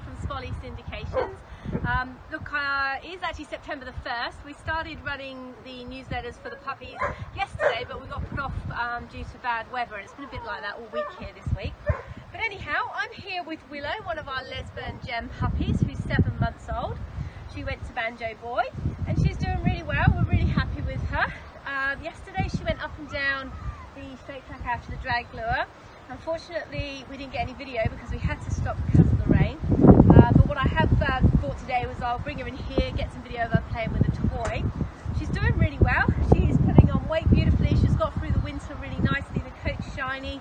from Spolly Syndications. Um, look, uh, it is actually September the 1st. We started running the newsletters for the puppies yesterday, but we got put off um, due to bad weather, and it's been a bit like that all week here this week. But anyhow, I'm here with Willow, one of our Lesbian Gem puppies, who's seven months old. She went to Banjo Boy, and she's doing really well. We're really happy with her. Um, yesterday, she went up and down the straight track after the drag lure. Unfortunately, we didn't get any video because we had to stop because of the rain. Uh, but what I have uh, thought today was I'll bring her in here, get some video of her playing with a toy. She's doing really well. She's putting on weight beautifully. She's got through the winter really nicely. The coat's shiny.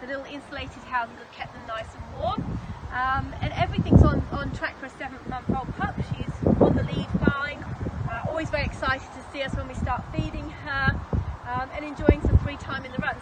The little insulated houses have kept them nice and warm. Um, and everything's on, on track for a seven-month-old pup. She's on the lead fine. Uh, always very excited to see us when we start feeding her um, and enjoying some free time in the run.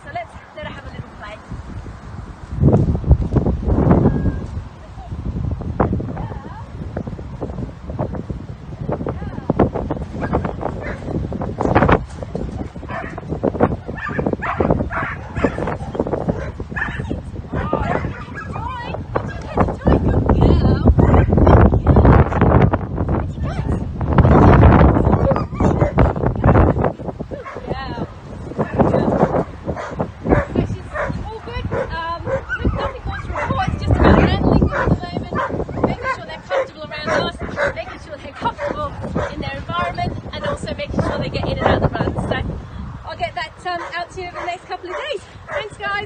um, out to you over the next couple of days. Thanks, guys.